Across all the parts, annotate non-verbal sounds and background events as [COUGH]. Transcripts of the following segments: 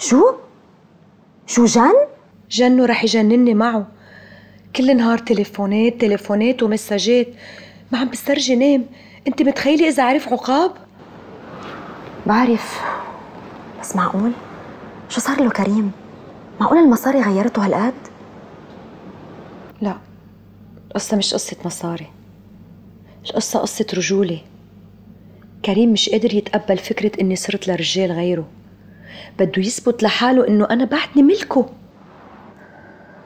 شو؟ شو جن؟ جنو رح يجنني معه. كل نهار تليفونات تليفونات ومساجات. ما عم بسترجي نام. انت متخيلي إذا عرف عقاب؟ بعرف. بس معقول؟ شو صار له كريم؟ معقول المصاري غيرته هالقد؟ لا. القصة مش قصة مصاري. القصة قصة رجولة. كريم مش قادر يتقبل فكرة إني صرت لرجال غيره. بده يثبت لحاله إنه أنا بعدني ملكه.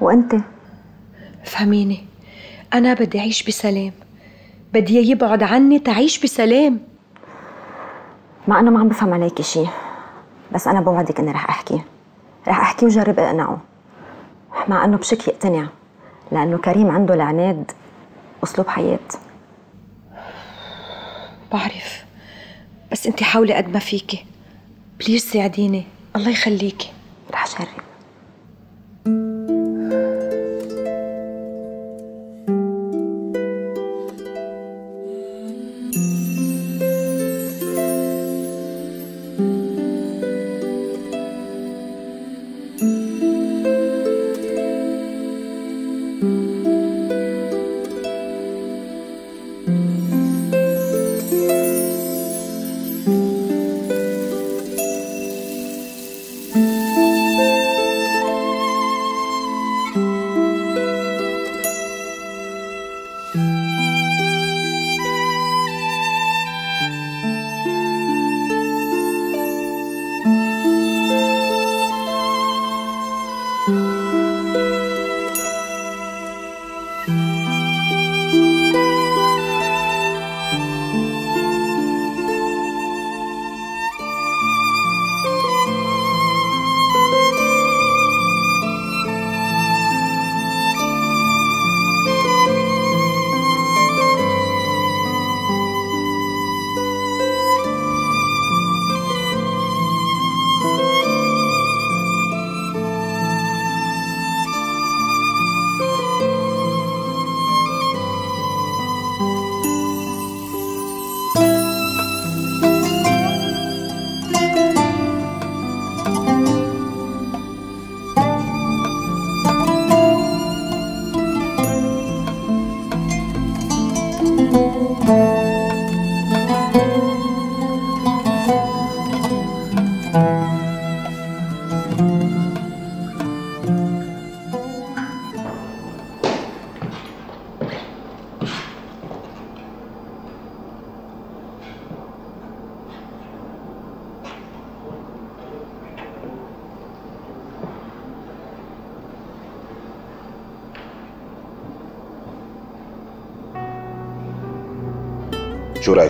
وأنت؟ فهميني أنا بدي أعيش بسلام. بدي إياه يبعد عني تعيش بسلام. مع إنه ما عم بفهم عليكي شي بس أنا بوعدك إني رح أحكي. رح أحكي وجرب أقنعه. مع إنه بشك يقتنع لأنه كريم عنده العناد أسلوب حياة. بعرف بس أنت حاولي قد ما فيكي. بليز ساعديني؟ الله يخليكي. رح أجرب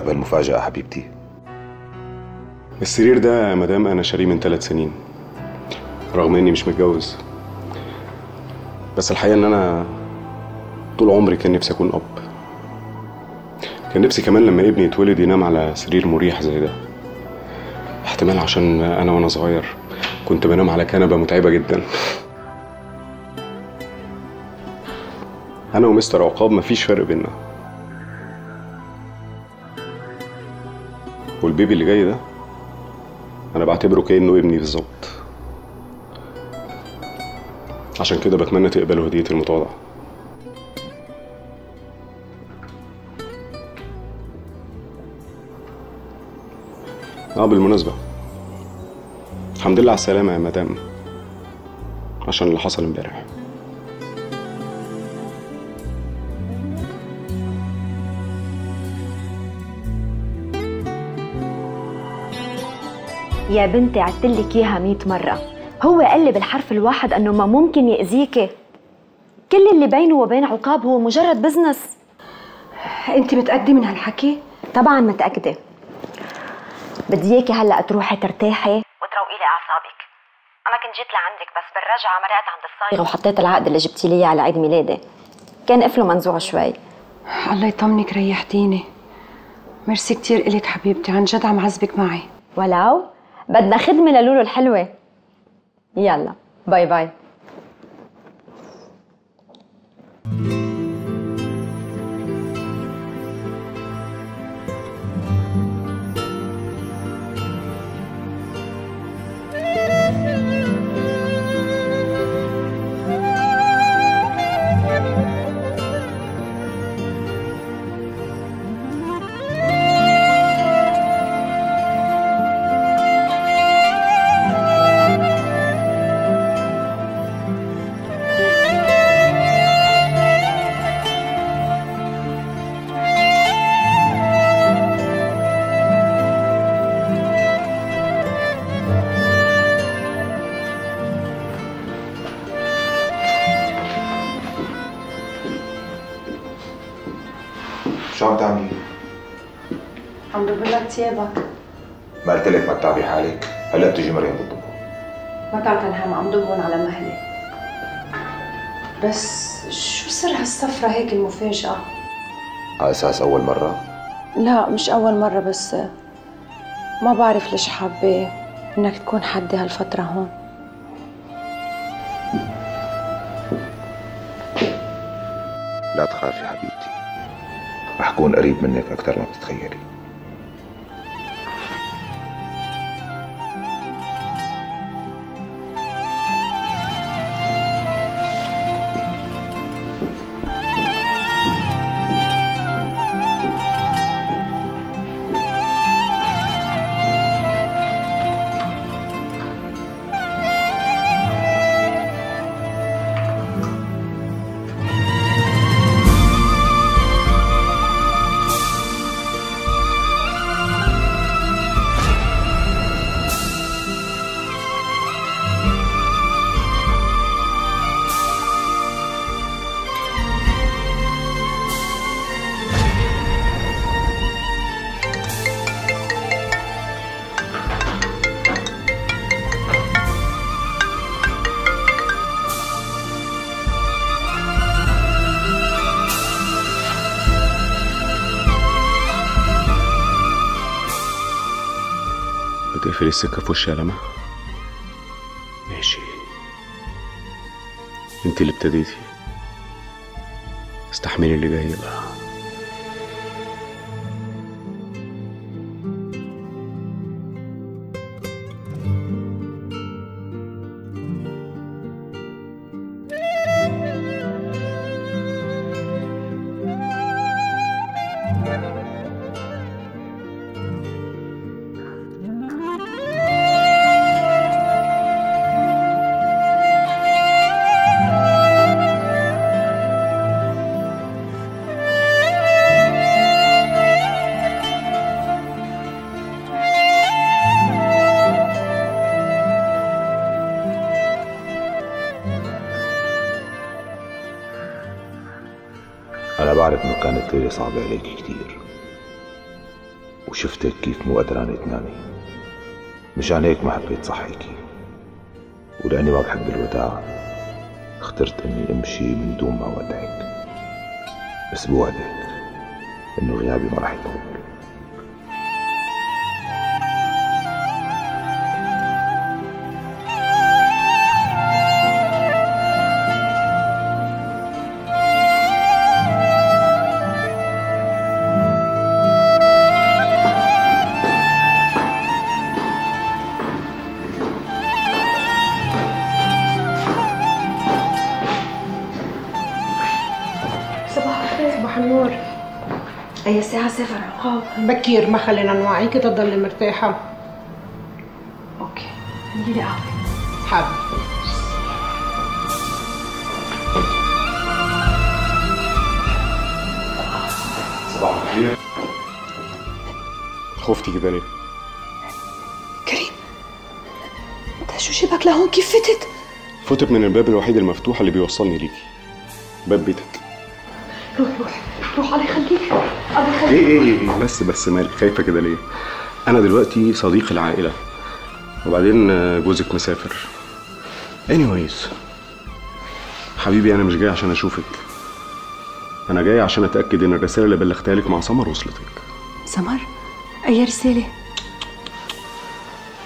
شو رايك بهالمفاجأة حبيبتي؟ السرير ده يا مدام أنا شاريه من ثلاث سنين رغم إني مش متجوز. بس الحقيقة إن أنا طول عمري كان نفسي أكون أب. كان نفسي كمان لما ابني يتولد ينام على سرير مريح زي ده. احتمال عشان أنا وأنا صغير كنت بنام على كنبة متعبة جدا. [LAUGHS] أنا ومستر عقاب مفيش فرق بينا والبيبي اللي جاي ده؟ أنا بعتبره كأنه ابني بالظبط. عشان كده بتمنى تقبلوا هديتي المتواضعه آه بالمناسبة. الحمد لله على السلامة يا مدام. عشان اللي حصل امبارح. يا بنتي عدتلك اياها مية مرة. هو قال لي بالحرف الواحد إنه ما ممكن يأذيكي. كل اللي بينه وبين عقاب هو مجرد بزنس. أنت متأكدة من هالحكي؟ طبعا متأكدة. بدي إياكي هلأ تروحي ترتاحي. وتروقي لي أعصابك. أنا كنت جيت لعندك بس بالرجعة مرقت عند الصايغ وحطيت العقد اللي جبتي لي إياه على عيد ميلادي. كان قفله منزوع شوي. الله يطمنك ريحتيني. ميرسي كتير إلك حبيبتي عن جد عم بعذبك معي. ولو بدنا خدمة للولو الحلوة. يلا باي باي ثيابك ما قلت لك ما تتعبي حالك. هلا بتجي مريم بتضبط ما تعطى الهم عم ضبهم على مهلي. بس شو سر هالسفرة هيك المفاجأة؟ على أساس أول مرة؟ لا مش أول مرة بس ما بعرف ليش حابة إنك تكون حدي هالفترة هون. لا تخافي حبيبتي. رح كون قريب منك أكثر ما بتتخيلي. بتقفل السكه في وشي يا لما ماشي. انت اللي ابتديتي. استحملي اللي جاي بقى. وشفتك كيف مو قدرانه تنامي. مشان هيك ما حبيت صحيكي. ولأني ما بحب الوداع اخترت إني أمشي من دون ما ودعك بس بوعدك إنه غيابي ما راح يطول. بكير ما خلينا نوعيك تضل مرتاحة. أوكي. نجي لي قهوة حاضر. صباح الخير. خفتي كده ليه؟ كريم أنت شو جيبك لهون؟ كيف فتت؟ فتت من الباب الوحيد المفتوح اللي بيوصلني ليكي. باب بيتك. روح روح روح علي خليك علي خليك. إيه إيه إيه بس بس مالك خايفة كده ليه؟ أنا دلوقتي صديق العائلة. وبعدين آه، جوزك مسافر. Anyways حبيبي أنا مش جاي عشان أشوفك. أنا جاي عشان أتأكد إن الرسالة اللي بلغتها لك مع سمر وصلتك. سمر؟ أي رسالة؟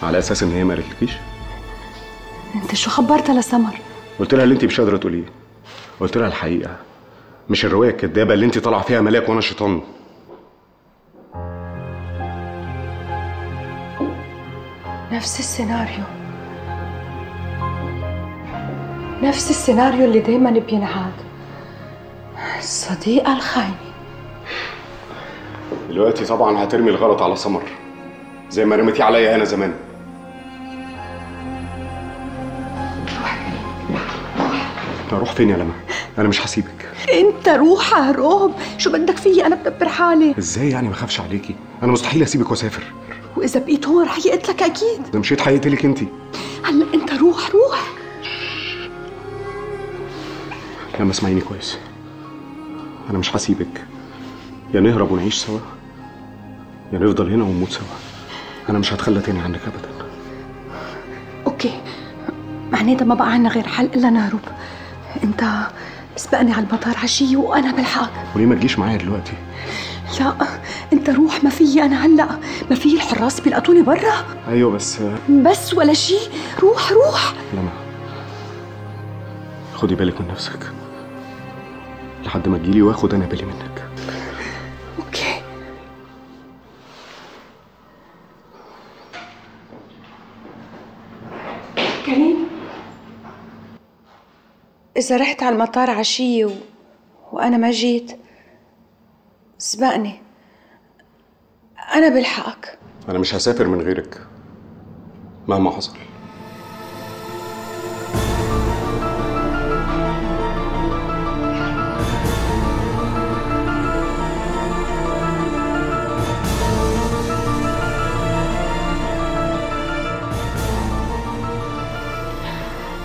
على أساس إن هي ما قالتلكيش؟ أنت شو خبرتها لسمر؟ قلت لها اللي أنت مش قادرة تقوليه. قلت لها الحقيقة. مش الروايه الكدابه اللي انت طالعة فيها ملاك وأنا شيطان. نفس السيناريو. نفس السيناريو اللي دايما بينعاد. الصديقة الخاينة دلوقتي طبعا هترمي الغلط على سمر زي ما رميتيه عليا أنا زمان. أروح فين يا لما أنا مش هسيبك. أنت روح هروب شو بدك فيي؟ أنا بدبر حالي. إزاي يعني؟ ما اخافش عليكي. أنا مستحيل أسيبك وأسافر. وإذا بقيت هون رح يقتلك أكيد. اذا مشيت هيقتلك انت هلأ أنت روح روح. لما اسمعيني كويس. أنا مش هسيبك. يا نهرب ونعيش سوا. يا نفضل هنا ونموت سوا. أنا مش هتخلى تاني عنك ابدا. أوكي. معناتها ما بقى عنا غير حل إلا نهرب. أنت اسبقني على المطار عشية وأنا بلحقك وليه ما تجيش معايا دلوقتي؟ لا أنت روح ما فيي أنا هلأ. ما في الحراس بيلقطوني برا. أيوه بس بس ولا شيء. روح روح. لما خدي بالك من نفسك. لحد ما تجيلي واخد أنا بالي منك. إذا رحت على المطار عشية و... وأنا ما جيت سبقني. أنا بلحقك. أنا مش هسافر من غيرك. مهما حصل.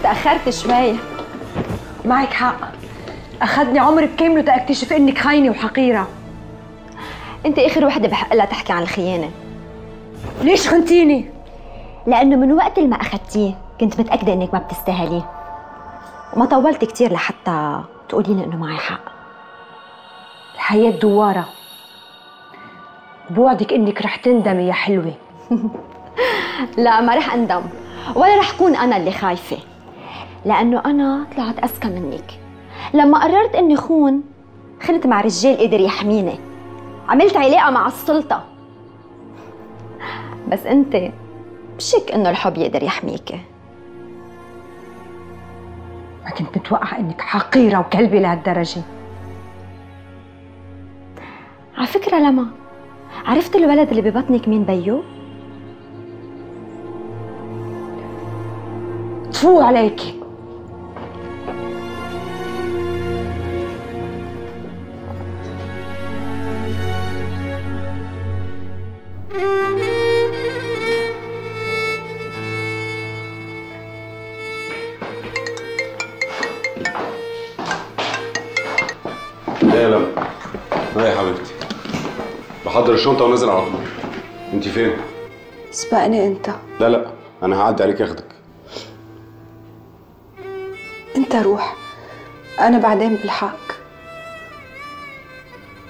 تأخرت شوي معك حق. أخذني عمري بكامله تأكتشف إنك خاينة وحقيرة. أنت آخر وحدة بحق لها تحكي عن الخيانة. ليش خنتيني؟ لأنه من وقت اللي ما أخذتيه كنت متأكدة إنك ما بتستاهليه. وما طولت كتير لحتى تقولي لي إنه معي حق. الحياة دوارة. بوعدك إنك رح تندمي يا حلوة. [LAUGHS] لا ما رح أندم. ولا رح كون أنا اللي خايفة. لأنه أنا طلعت أذكى منك. لما قررت إني خون خنت مع رجال قدر يحميني. عملت علاقة مع السلطة. بس أنت بشك إنه الحب يقدر يحميكي ما كنت متوقعة إنك حقيرة وكلبة لهالدرجة. على فكرة لما عرفت الولد اللي ببطنك مين بيو؟ تفو عليكي بحضر الشنطة ونازل على طول. انت فين؟ سبقني أنت. لا لا أنا هعدي عليك أخدك. أنت روح. أنا بعدين بلحقك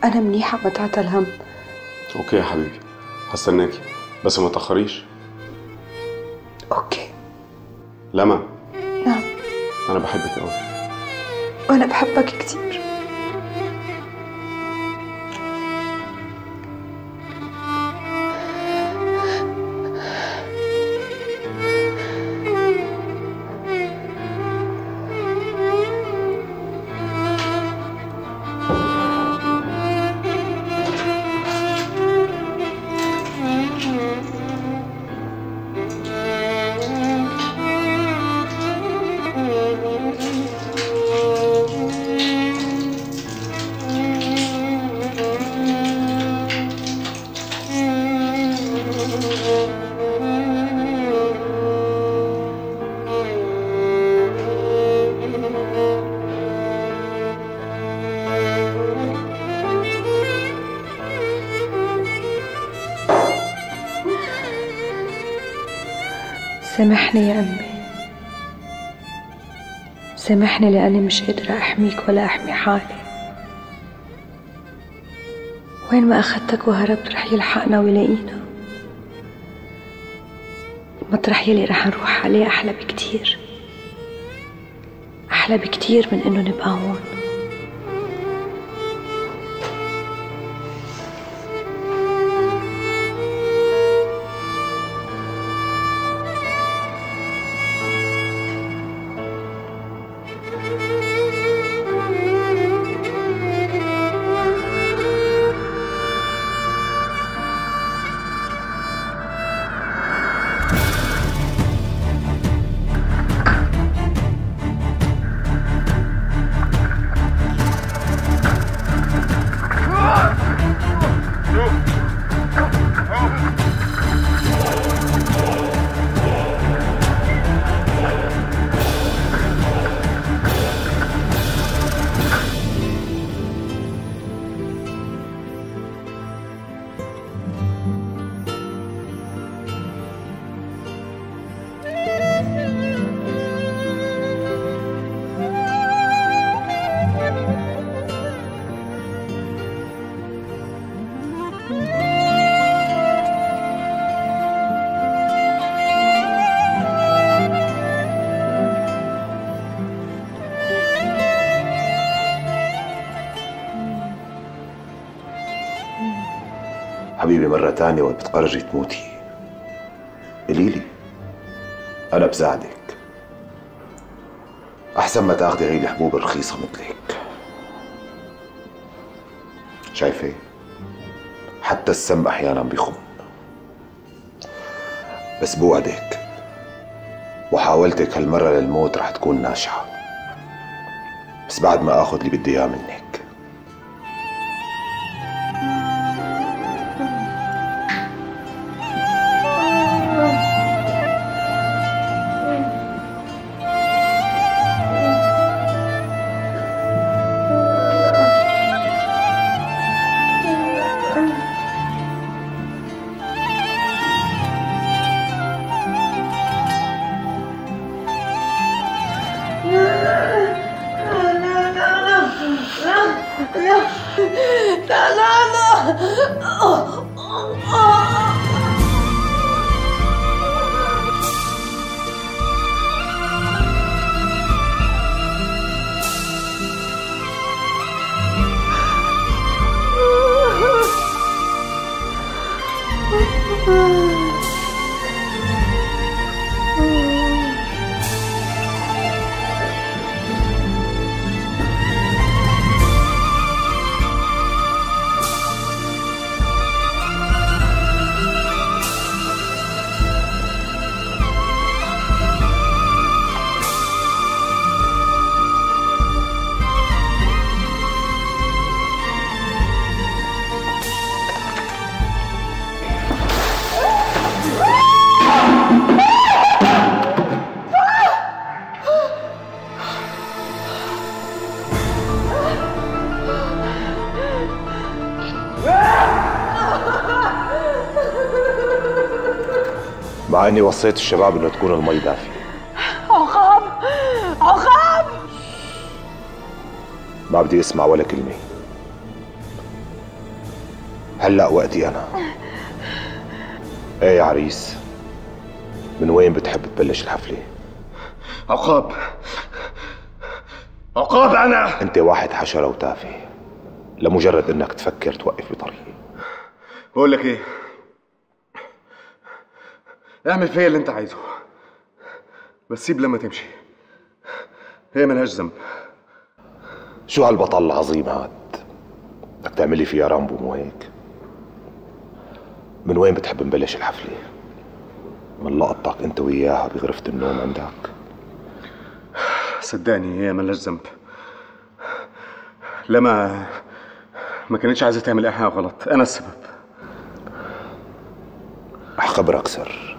أنا منيحة ما تعطل هم. أوكي يا حبيبي هستناكي. بس ما تأخريش. أوكي. لما نعم. أنا بحبك قوي وأنا بحبك كتير. سامحني يا أمي سامحني لأني مش قادرة أحميك ولا أحمي حالي. وين ما أخدتك وهربت رح يلحقنا ويلاقينا. المطرح يلي رح نروح عليه أحلى بكتير. أحلى بكتير من إنه نبقى هون. حبيبي مرة تانية وقت بتقرري تموتي. قولي لي أنا بساعدك. أحسن ما تاخدي هي الحبوب الرخيصة مثلك شايفة؟ حتى السم أحيانا بيخم. بس بوعدك وحاولتك هالمرة للموت رح تكون ناجحة. بس بعد ما آخذ اللي بدي إياه منك اني وصيت الشباب انه تكون المي دافية. عقاب! عقاب! ما بدي اسمع ولا كلمة. هلا وقتي أنا. إيه يا عريس من وين بتحب تبلش الحفلة؟ عقاب! عقاب أنا! انت واحد حشرة وتافه لمجرد انك تفكر توقف بطريقي. بقول لك إيه؟ اعمل فيا اللي انت عايزه. بس سيب لما تمشي. هي ملهاش ذنب. شو هالبطل العظيم هاد؟ بدك تعملي فيها رامبو مو هيك؟ من وين بتحب نبلش الحفلة؟ من لقطتك انت وياها بغرفة النوم عندك؟ صدقني هي ملهاش ذنب. لما ما كانتش عايزة تعمل أي حاجة غلط. أنا السبب. رح خبرك سر.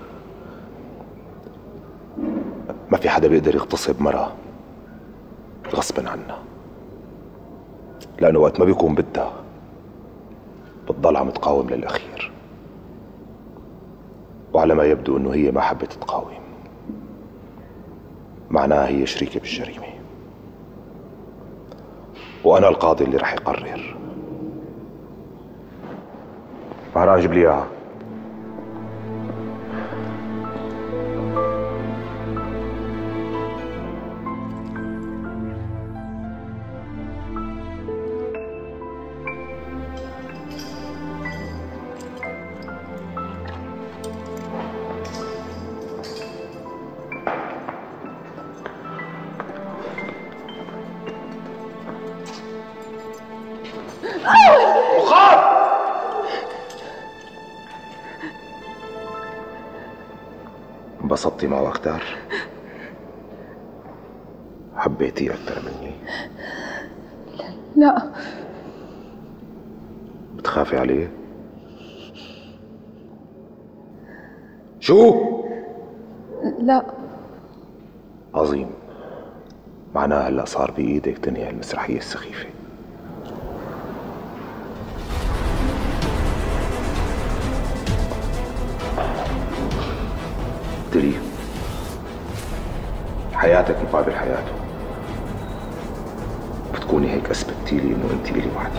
ما في حدا بيقدر يغتصب مرة غصبا عنها. لأنه وقت ما بيكون بدها بتضل عم تقاوم للأخير. وعلى ما يبدو أنه هي ما حبت تقاوم. معناها هي شريكة بالجريمة. وأنا القاضي اللي رح يقرر. مهران جيب لي إياها. انبسطتي معه أكتر؟ حبيتيه أكتر مني؟ لا بتخافي عليه؟ شو؟ لا عظيم معناها هلأ صار بإيدك تنهي المسرحية السخيفة حياتك مقابل حياته بتكوني هيك اثبتتي لي إنه انت إلي وحدي.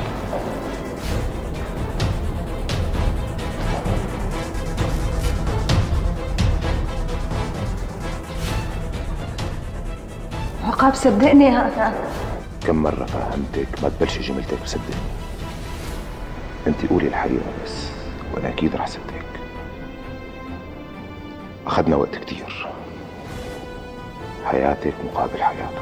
عقاب صدقني أنا كم مرة فهمتك؟ ما تبلشي جملتك بصدقني. انت قولي الحقيقة بس وأنا أكيد رح صدقك. أخذنا وقت كتير. حياتك مقابل حياته.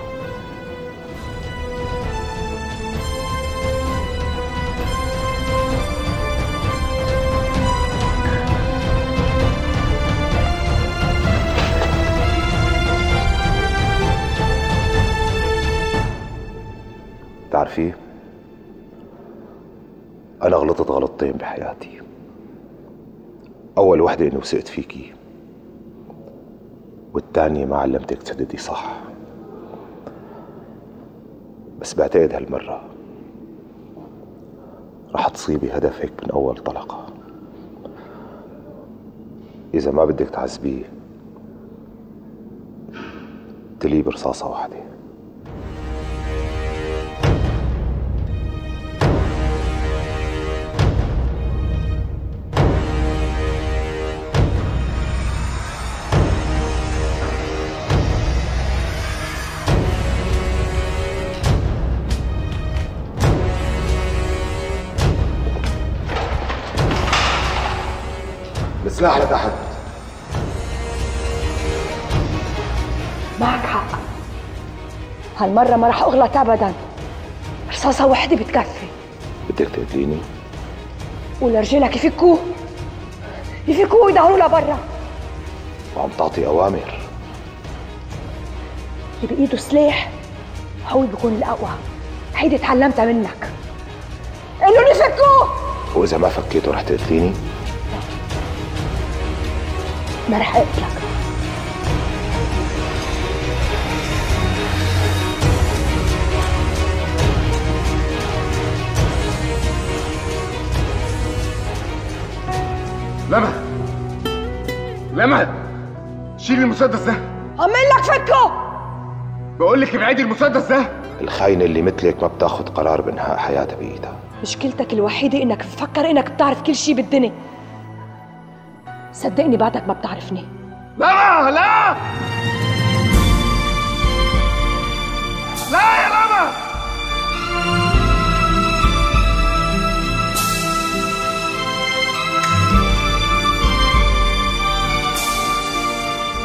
تعرفي أنا غلطت غلطتين بحياتي. أول وحدة إني وثقت فيكي. والتانية ما علمتك تسددي صح. بس بعتقد هالمرة رح تصيبي هدفك من أول طلقة. إذا ما بدك تعذبيه تليه برصاصة واحدة. السلاح لتحت معك حق. هالمرة ما رح أغلط أبدا. رصاصة واحدة بتكفي. بدك تقتليني؟ ولرجالك يفكوه يفكوه ويدهروا لبرا. وعم تعطي أوامر. اللي بإيده سلاح هو بيكون الأقوى. هيدي تعلمتها منك. إنه يفكوه وإذا ما فكيته رح تقتليني؟ ما رح أقتلك لمى لمى شيلي المسدس ده. أمن لك فكه. بقول لك ابعدي المسدس ده. الخاينة اللي مثلك ما بتاخد قرار بإنهاء حياتها بإيدها مشكلتك الوحيدة إنك بتفكر إنك بتعرف كل شي بالدنيا. صدقني بعدك ما بتعرفني. لمى لا! لا يا لمى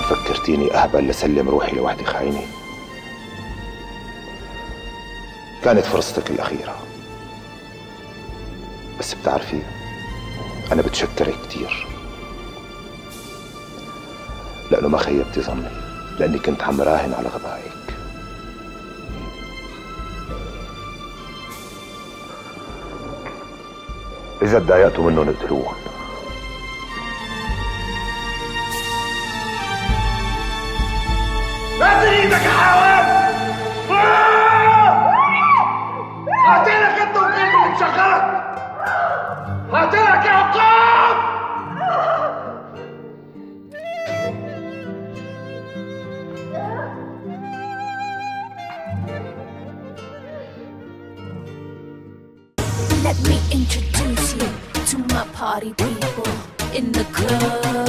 فكرتيني أهبل لسلم روحي لوحدي خاينة كانت فرصتك الأخيرة. بس بتعرفي أنا بتشكرك كتير. لأنه ما خيبتي ظني لأني كنت عم راهن على غبائك إذا تضايقتوا منهم اقتلوهم. نزل إيدك يا حيوان! هقتلك أنت وكلمة اللي مشغلك هقتلك يا عقاب! Let me introduce you to my party people in the club.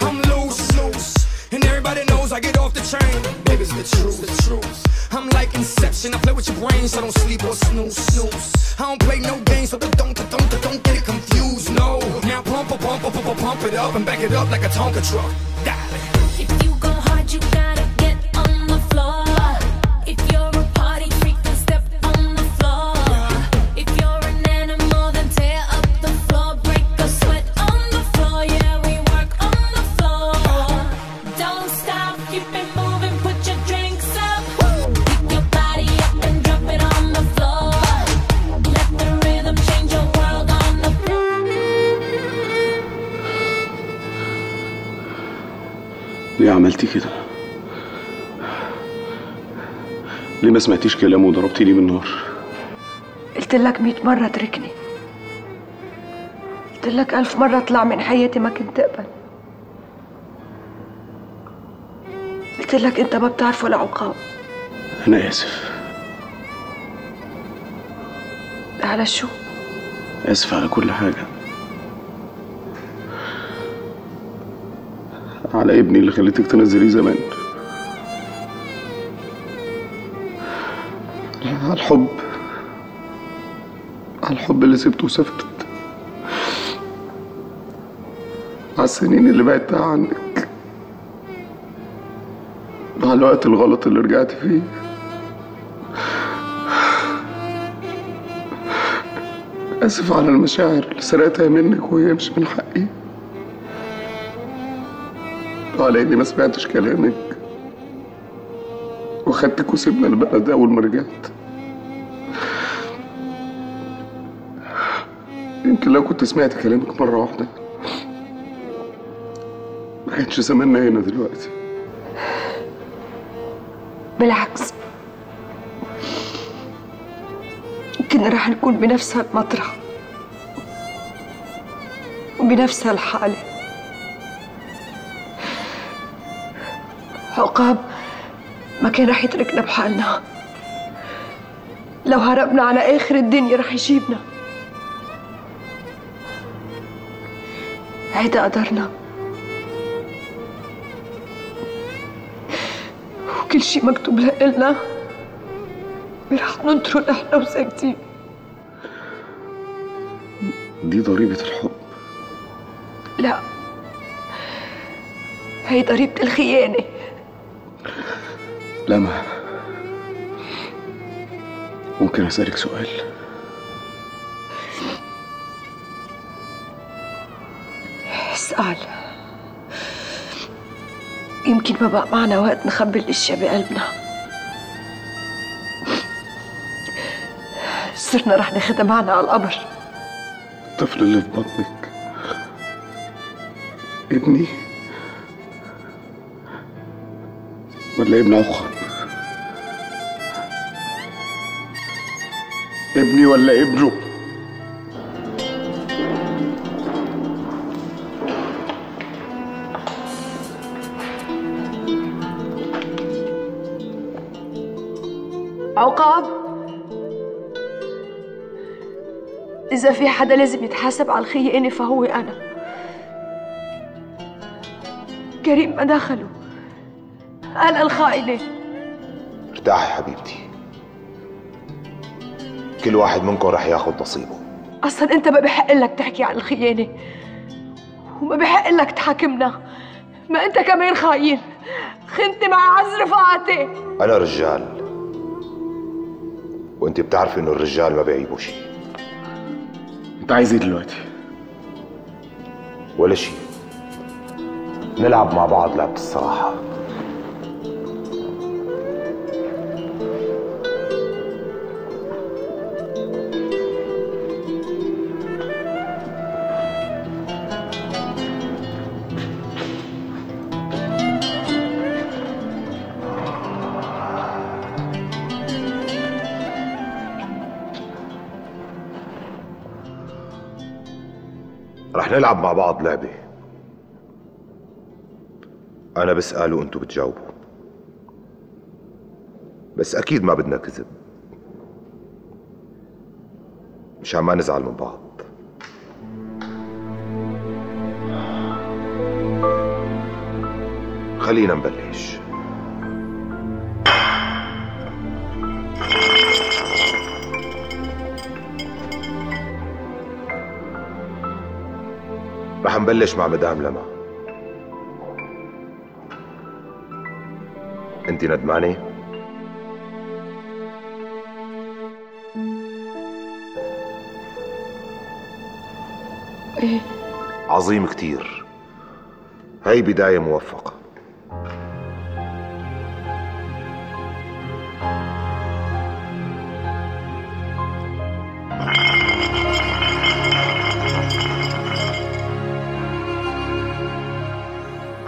I'm loose, loose, and everybody knows I get off the train. Baby's the truth, the truth. I'm like Inception, I play with your brain, so don't sleep or snooze, snooze. I don't play no games, so don't, don't, don't, don't get it confused. No, now pump, pump, pump, pump, pump, it up and back it up like a Tonka truck. Darling. If you go hard, you gotta عملتي كده؟ ليه ما سمعتيش كلامه وضربتيني بالنار؟ قلت لك مئة مرة اتركني قلت لك ألف مرة أطلع من حياتي ما كنت تقبل قلت لك أنت ما بتعرف ولا عقاب أنا آسف على شو؟ آسف على كل حاجة على ابني اللي خليتك تنزليه زمان. على الحب. على الحب اللي سبته وسافرت على السنين اللي بعدتها عنك. على الوقت الغلط اللي رجعت فيه. آسف على المشاعر اللي سرقتها منك وهي مش من حقي. وعلى إني ما سمعتش كلامك. وخدتك وسيبنا البلد أول ما رجعت. يمكن لو كنت سمعت كلامك مرة واحدة ما كانش زماننا هنا دلوقتي. بالعكس. كنا رح نكون بنفس هالمطرح وبنفس هالحالة عقاب ما كان رح يتركنا بحالنا. لو هربنا على آخر الدنيا رح يجيبنا. هيدا قدرنا. وكل شي مكتوب لنا رح ننطره نحن وساكتين. دي ضريبة الحب. لا. هي ضريبة الخيانة. لما ممكن أسألك سؤال؟ اسأل. يمكن ما بقى معنا وقت نخبي الأشياء بقلبنا. صرنا رح ناخدها معنا على القبر. الطفل اللي في بطنك. ابني. ولا ابن عقاب ابني ولا ابنه؟ عقاب إذا في حدا لازم يتحاسب على الخيانة فهو أنا. كريم ما دخله. أنا الخائنة. ارتاحي حبيبتي. كل واحد منكم رح ياخد نصيبه. أصلا أنت ما بحق لك تحكي عن الخيانة وما بحق لك تحاكمنا. ما أنت كمان خاين. خنت مع عز رفقاتي أنا رجال وأنت بتعرفي إنه الرجال ما بيعيبوا شيء أنت عايز إيه دلوقتي؟ ولا شيء نلعب مع بعض لعبة الصراحة. رح نلعب مع بعض لعبة. أنا بسأل وأنتوا بتجاوبوا بس أكيد ما بدنا كذب. مشان ما نزعل من بعض. خلينا نبلش. رح نبلش مع مدام لما. انت ندمانة؟ إيه. عظيم كتير. هاي بداية موفقة.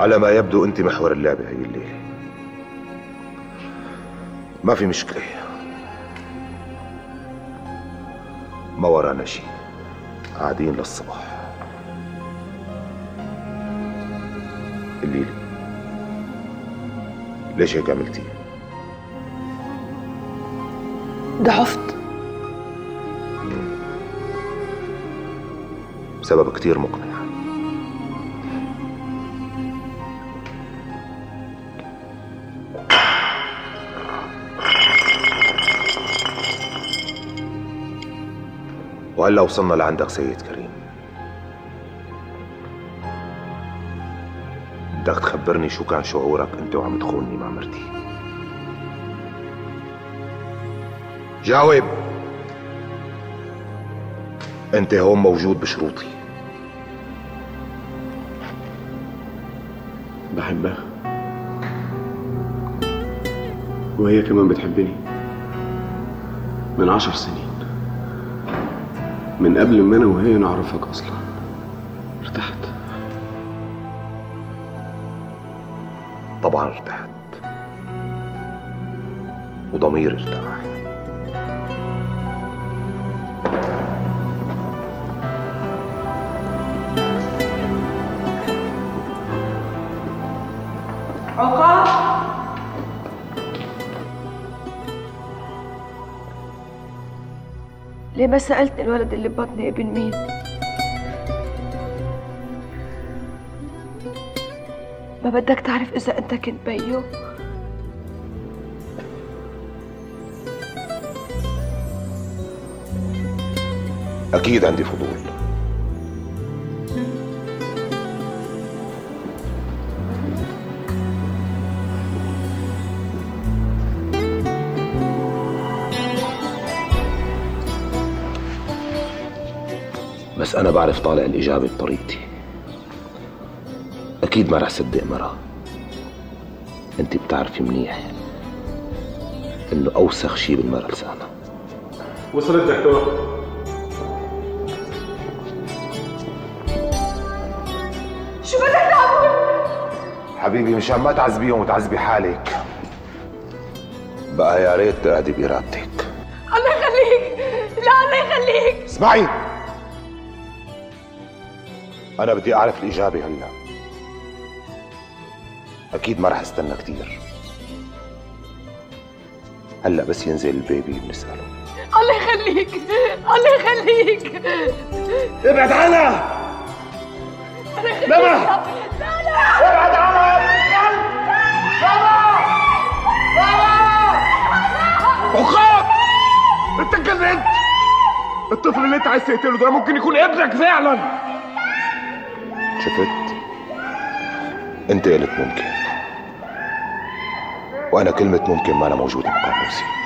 على ما يبدو أنت محور اللعبة هي الليلة. ما في مشكلة. ما ورانا شيء. قاعدين للصبح الليلة. ليش هيك عملتي؟ ضعفت سبب كتير مقنع. وهلا وصلنا لعندك سيد كريم. بدك تخبرني شو كان شعورك أنت وعم تخونني مع مرتي. جاوب. أنت هون موجود بشروطي. بحبها وهي كمان بتحبني. من عشر سنين. من قبل ما أنا وهي نعرفك أصلا. ارتحت. طبعا ارتحت. وضميري ارتاح. ليه ما سألتني الولد اللي ببطني ابن مين؟ ما بدك تعرف إذا أنت كنت بيو؟ أكيد عندي فضول بس أنا بعرف طالع الإجابة بطريقتي. أكيد ما رح صدق مرة. أنت بتعرفي منيح إنه أوسخ شي بالمرة لسانها وصلت دكتور شو بدك تعمل؟ حبيبي مشان ما تعذبيهم وتعذبي حالك بقى يا ريت تقعدي بإرادتك. الله يخليك لا الله يخليك. اسمعي. أنا بدي أعرف الإجابة هلا. أكيد ما رح أستنى كتير. هلا بس ينزل البيبي بنسأله الله يخليك الله يخليك. ابعد عنها! لما ابعد عنها! عقاب أنت اتجننت الطفل اللي أنت عايز تقتله ده ممكن يكون ابنك فعلا! شفت؟ أنت قلت ممكن. وأنا كلمة ممكن ما أنا موجودة بقاموسي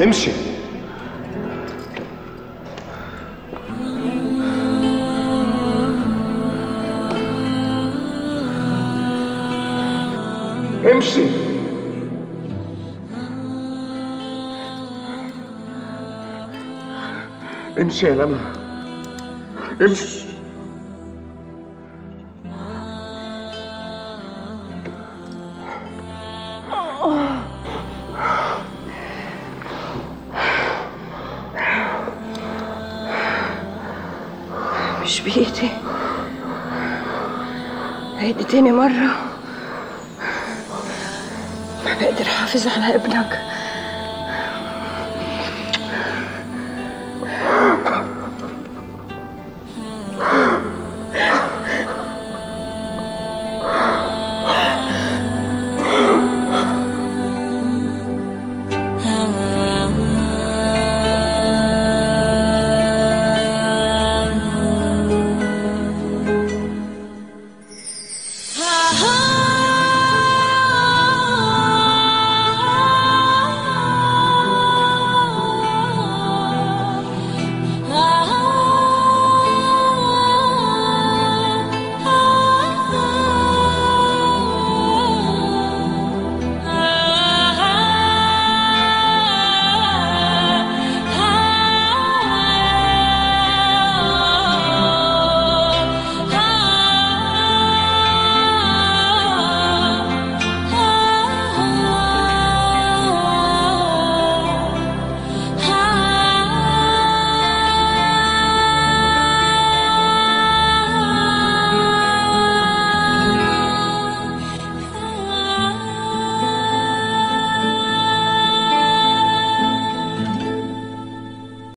امشي امشي امشي يا لما امشي مرة. ما بقدر حافظ على ابنك.